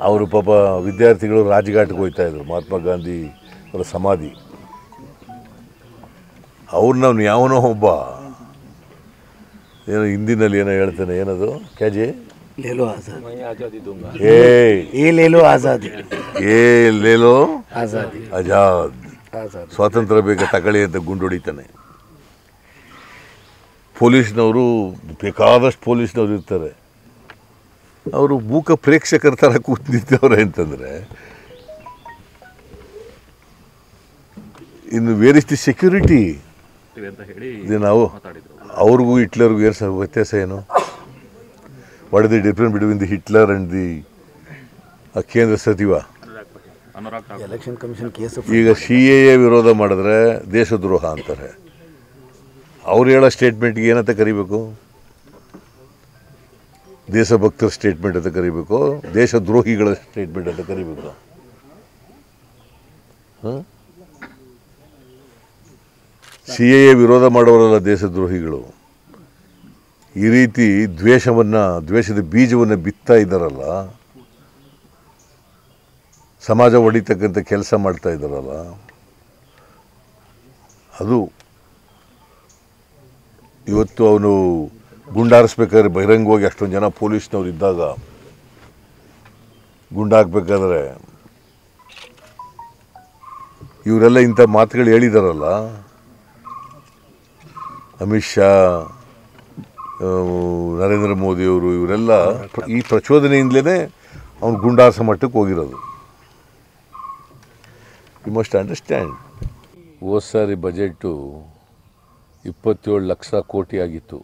ಅವರು ಪಾಪ ವಿದ್ಯಾರ್ಥಿಗಳು ರಾಜ್ಘಾಟ್ಗೆ ಹೋಗ್ತಾಯಿದ್ರು ಮಹಾತ್ಮ ಗಾಂಧಿ ಅವರ ಸಮಾಧಿ. ಅವ್ರನ್ನ ಯಾವನೋ ಒಬ್ಬ. ಏನು ಹಿಂದಿನಲ್ಲಿ ಏನೋ ಹೇಳ್ತಾನೆ ಏನದು? ಕ್ಯಾಜೆ ಲೇಲೋ ಏ. ಏ ಲೇಲೋ ಆಜಾದಿ. ಏ ಲೇಲೋ ಆಜಾದಿ. ಸ್ವಾತಂತ್ರ್ಯ ಬೇಗ ತಗಳಿ ಅಂತ ಗುಂಡುಡಿತಾನೆ ಪೊಲೀಸ್ನವರು ಬೇಕಾದಷ್ಟು ಪೊಲೀಸ್ನವ್ರು ಇರ್ತಾರೆ. ಅವರು ಮೂಕ ಪ್ರೇಕ್ಷಕರ ಥರ ಕೂತು ನಿಂತವ್ರೆ ಅಂತಂದರೆ ಇನ್ನು ವೇರ್ ಇಸ್ ದಿ ಸೆಕ್ಯೂರಿಟಿ ನಾವು ಅವ್ರಿಗೂ ಹಿಟ್ಲರ್ಗೂ ಏನು ಸರ್ ವ್ಯತ್ಯಾಸ ಏನು? What is the difference between the Hitler and the ಆ ಕೇಂದ್ರ ಸಚಿವ? ಎಲೆಕ್ಷನ್ ಕಮಿಷನ್ ಕೇಸ್ ಈಗ ಸಿ ಎ ಎ ವಿರೋಧ ಮಾಡಿದ್ರೆ ದೇಶದ್ರೋಹ ಅಂತಾರೆ. ಅವ್ರು ಹೇಳೋ ಸ್ಟೇಟ್ಮೆಂಟ್ಗೆ ಏನಂತ ಕರಿಬೇಕು? ದೇಶಭಕ್ತರ ಸ್ಟೇಟ್ಮೆಂಟ್ ಅಂತ ಕರಿಬೇಕು, ದೇಶದ್ರೋಹಿಗಳ ಸ್ಟೇಟ್ಮೆಂಟ್ ಅಂತ ಕರಿಬೇಕು. ಸಿ ಎ ವಿರೋಧ ಮಾಡೋರಲ್ಲ ದೇಶದ್ರೋಹಿಗಳು. ಈ ರೀತಿ ದ್ವೇಷವನ್ನು, ದ್ವೇಷದ ಬೀಜವನ್ನು ಬಿತ್ತಾ ಇದ್ದಾರಲ್ಲ, ಸಮಾಜ ಒಡಿತಕ್ಕಂಥ ಕೆಲಸ ಮಾಡ್ತಾ ಇದ್ದಾರಲ್ಲ, ಅದು ಇವತ್ತು ಅವನು ಗುಂಡಾರಿಸ್ಬೇಕಾದ್ರೆ ಬಹಿರಂಗವಾಗಿ ಅಷ್ಟೊಂದು ಜನ ಪೊಲೀಸ್ನವ್ರು ಇದ್ದಾಗ ಗುಂಡಾಕ್ಬೇಕಾದ್ರೆ ಇವರೆಲ್ಲ ಇಂಥ ಮಾತುಗಳು ಹೇಳಿದಾರಲ್ಲ? ಅಮಿತ್ ಶಾ ನರೇಂದ್ರ ಮೋದಿಯವರು ಇವರೆಲ್ಲ ಈ ಪ್ರಚೋದನೆಯಿಂದಲೇ ಅವನು ಗುಂಡಾಸ ಮಟ್ಟಕ್ಕೆ ಹೋಗಿರೋದು. ಯು ಮಸ್ಟ್ ಅಂಡರ್ಸ್ಟ್ಯಾಂಡ್ ಹೋದ ಸಾರಿ ಬಜೆಟ್ಟು ಇಪ್ಪತ್ತೇಳು ಲಕ್ಷ ಕೋಟಿ ಆಗಿತ್ತು.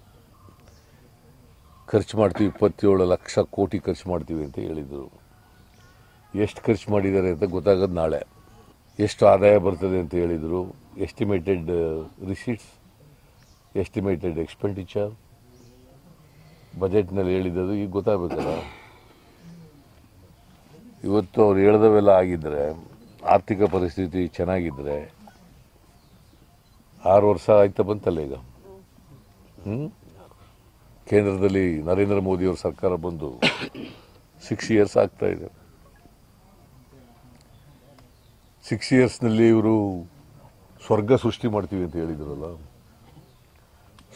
ಖರ್ಚು ಮಾಡ್ತೀವಿ, ಇಪ್ಪತ್ತೇಳು ಲಕ್ಷ ಕೋಟಿ ಖರ್ಚು ಮಾಡ್ತೀವಿ ಅಂತ ಹೇಳಿದರು. ಎಷ್ಟು ಖರ್ಚು ಮಾಡಿದ್ದಾರೆ ಅಂತ ಗೊತ್ತಾಗೋದು ನಾಳೆ. ಎಷ್ಟು ಆದಾಯ ಬರ್ತದೆ ಅಂತ ಹೇಳಿದರು. ಎಸ್ಟಿಮೇಟೆಡ್ ರಿಸೀಟ್ಸ್ ಎಸ್ಟಿಮೇಟೆಡ್ ಎಕ್ಸ್ಪೆಂಡಿಚರ್ ಬಜೆಟ್ನಲ್ಲಿ ಹೇಳಿದ್ದು ಈಗ ಗೊತ್ತಾಗಬೇಕಲ್ಲ. ಇವತ್ತು ಅವ್ರು ಹೇಳ್ದವೆಲ್ಲ ಆಗಿದ್ದರೆ ಆರ್ಥಿಕ ಪರಿಸ್ಥಿತಿ ಚೆನ್ನಾಗಿದ್ದರೆ ಆರು ವರ್ಷ ಆಯ್ತಾ ಬಂತಲ್ಲ ಈಗ? ಹ್ಮ್? ಕೇಂದ್ರದಲ್ಲಿ ನರೇಂದ್ರ ಮೋದಿಯವ್ರ ಸರ್ಕಾರ ಬಂದು ಸಿಕ್ಸ್ ಇಯರ್ಸ್ ಆಗ್ತಾ ಇದೆ. ಸಿಕ್ಸ್ ಇಯರ್ಸ್ನಲ್ಲಿ ಇವರು ಸ್ವರ್ಗ ಸೃಷ್ಟಿ ಮಾಡ್ತೀವಿ ಅಂತ ಹೇಳಿದ್ರಲ್ಲ,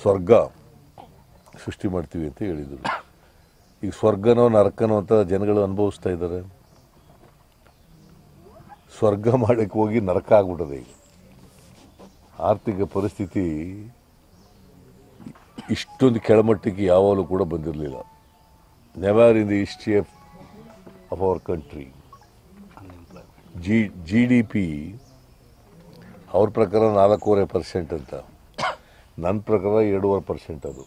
ಸ್ವರ್ಗ ಸೃಷ್ಟಿ ಮಾಡ್ತೀವಿ ಅಂತ ಹೇಳಿದರು. ಈಗ ಸ್ವರ್ಗನೋ ನರಕನೋ ಅಂತ ಜನಗಳು ಅನುಭವಿಸ್ತಾ ಇದ್ದಾರೆ. ಸ್ವರ್ಗ ಮಾಡಕ್ಕೆ ಹೋಗಿ ನರಕ ಆಗ್ಬಿಟ್ಟದೆ ಈಗ. ಆರ್ಥಿಕ ಪರಿಸ್ಥಿತಿ ಇಷ್ಟೊಂದು ಕೆಳಮಟ್ಟಕ್ಕೆ ಯಾವಾಗಲೂ ಕೂಡ ಬಂದಿರಲಿಲ್ಲ. Never in the history of of our country G G D P ಅವ್ರ ಪ್ರಕಾರ ನಾಲ್ಕೂವರೆ ಪರ್ಸೆಂಟ್ ಅಂತ. ನನ್ನ ಪ್ರಕಾರ ಎರಡೂವರೆ ಪರ್ಸೆಂಟ್ ಅದು.